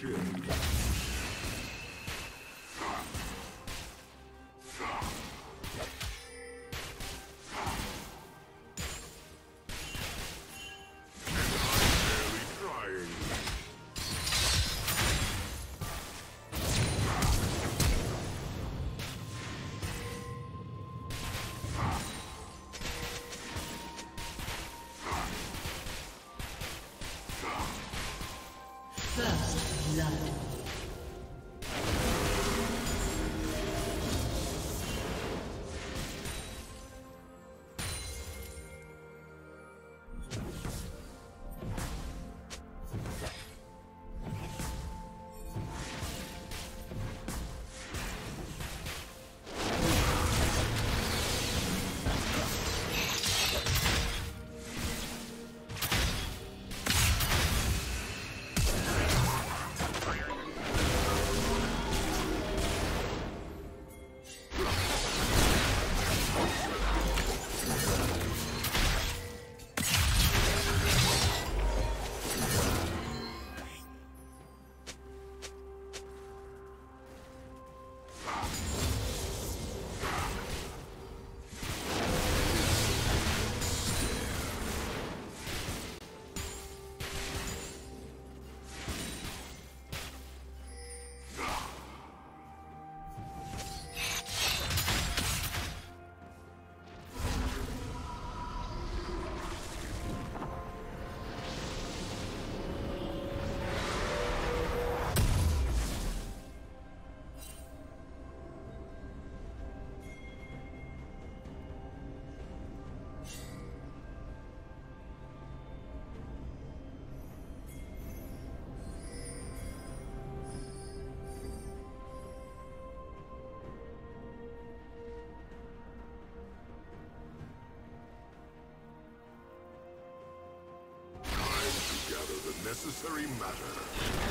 shade. Necessary matter.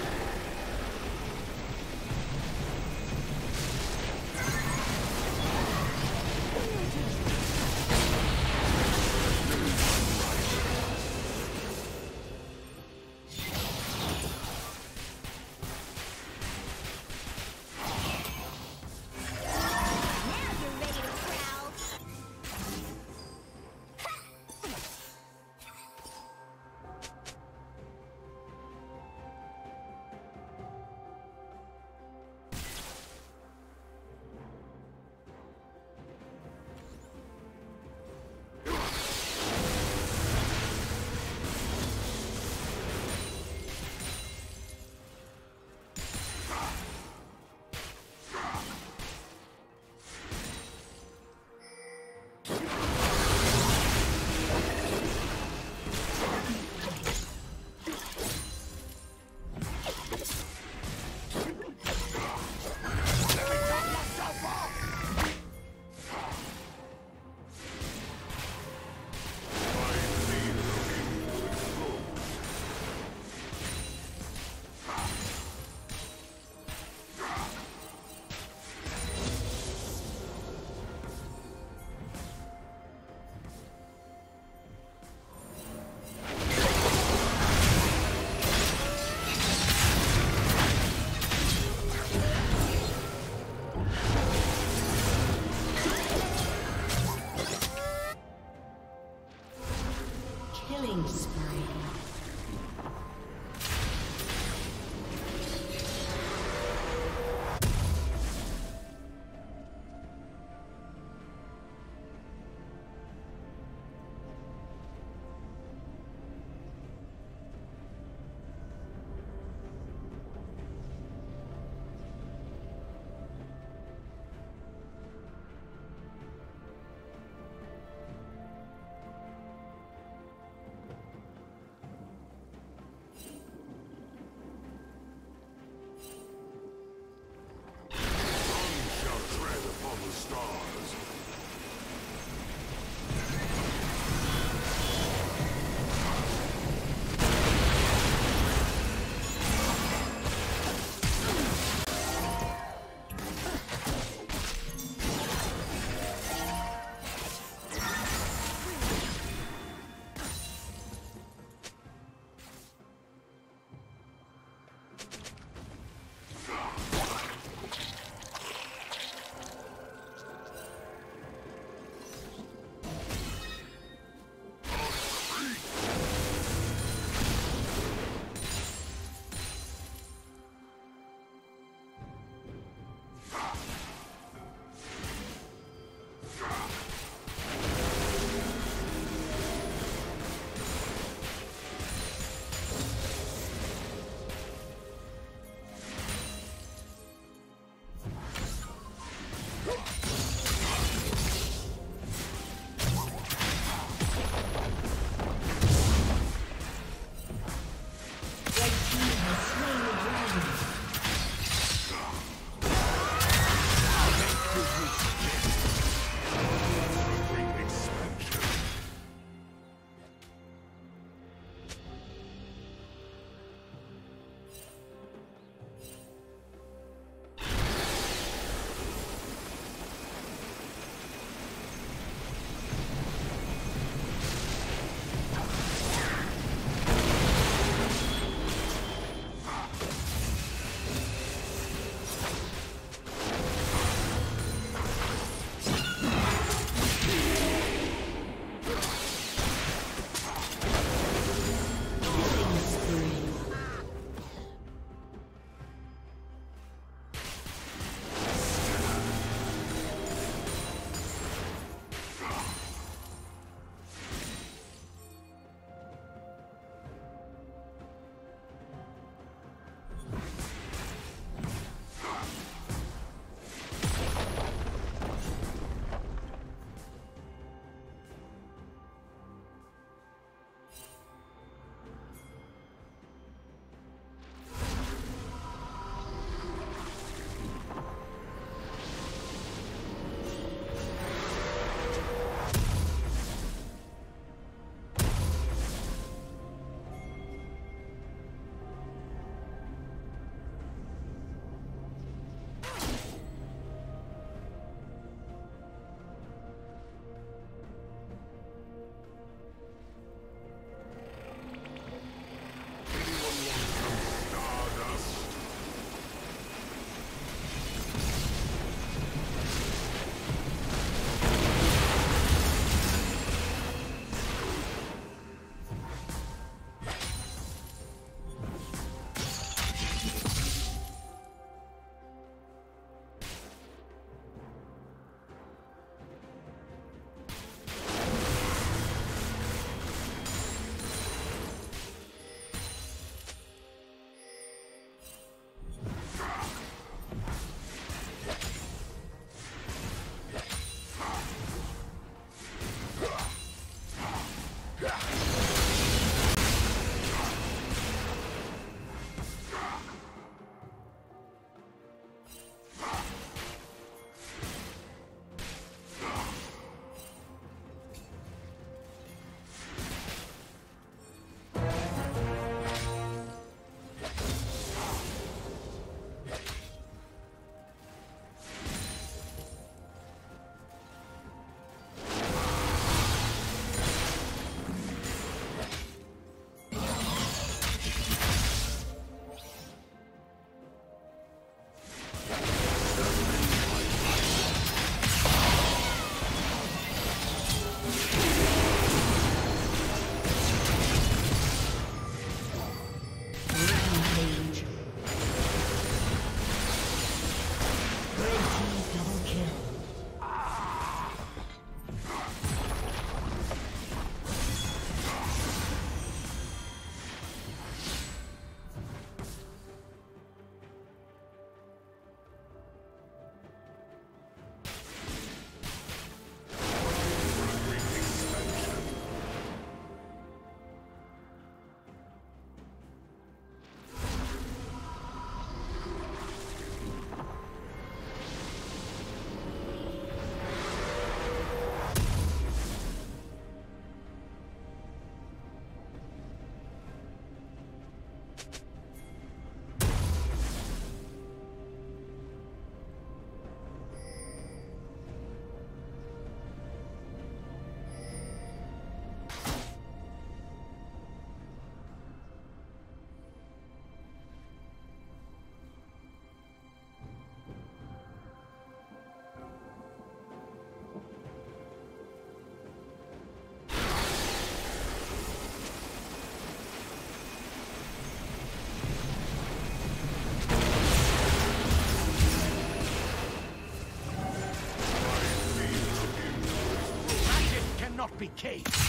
Be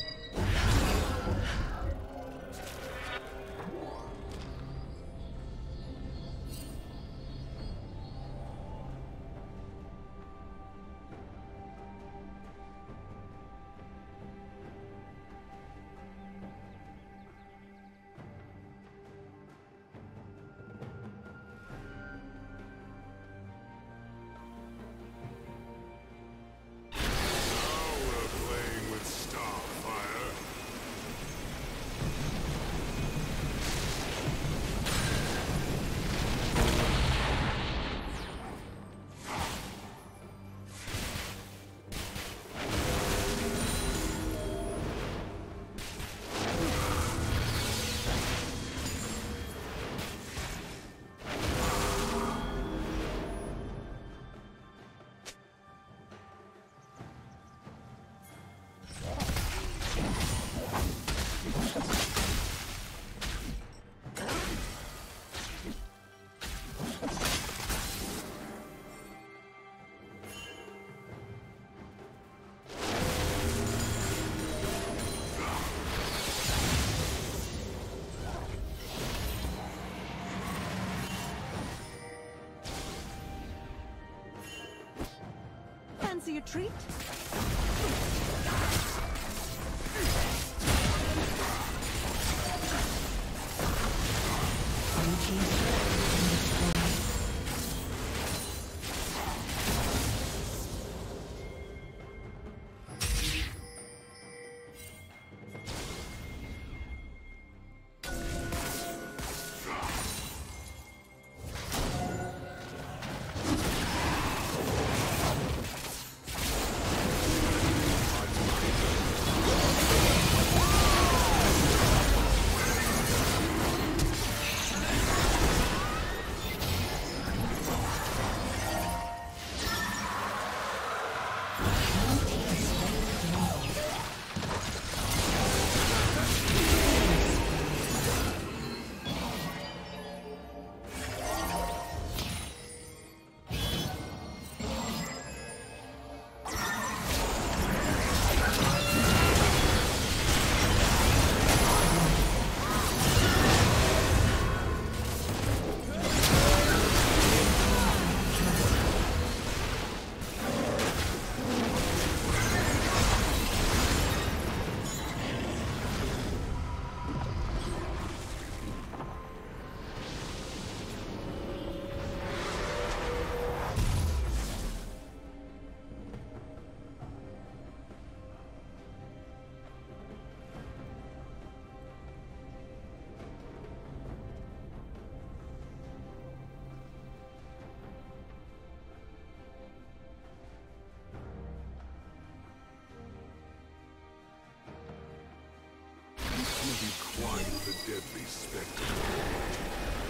fancy a treat? Blue team's the deadly spectre.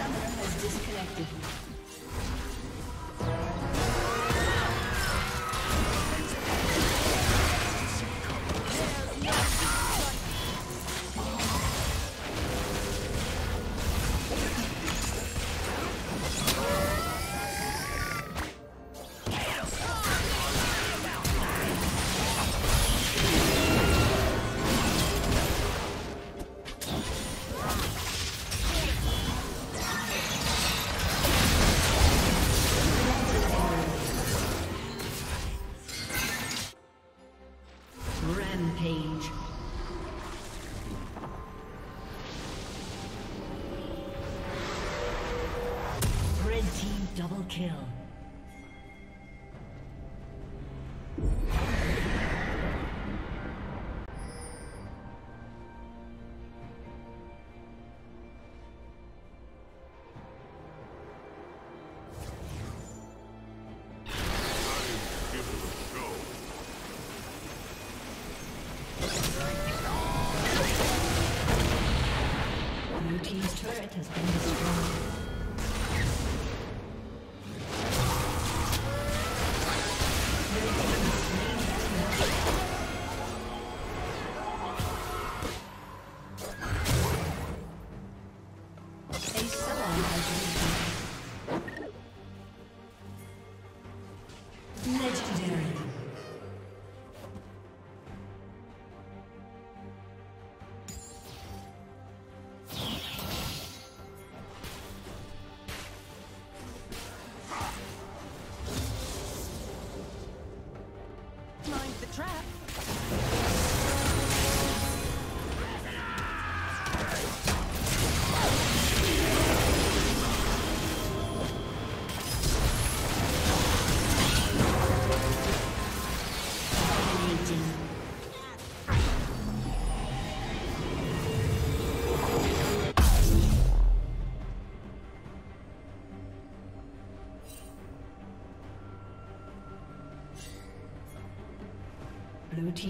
Someone has disconnected. Yeah.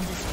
Team's